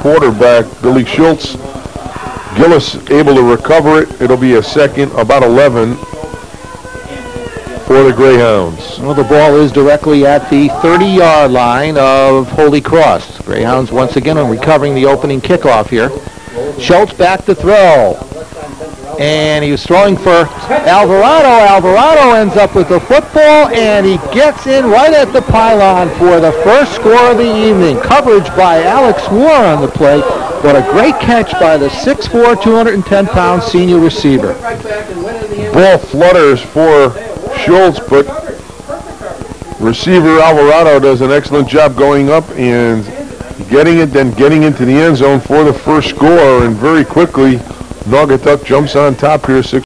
quarterback, Billy Shultz. Gillis able to recover it. It'll be a second, about 11 for the Greyhounds. Well, the ball is directly at the 30-yard line of Holy Cross. Greyhounds once again are recovering the opening kickoff here. Shultz back to throw. And he was throwing for Alvarado. Alvarado ends up with the football, and he gets in right at the pylon for the first score of the evening. Coverage by Alex Moore on the play, but a great catch by the 6'4", 210-pound senior receiver. Ball flutters for Shultz, but receiver Alvarado does an excellent job going up and getting it, then getting into the end zone for the first score, and very quickly Naugatuck jumps on top here, six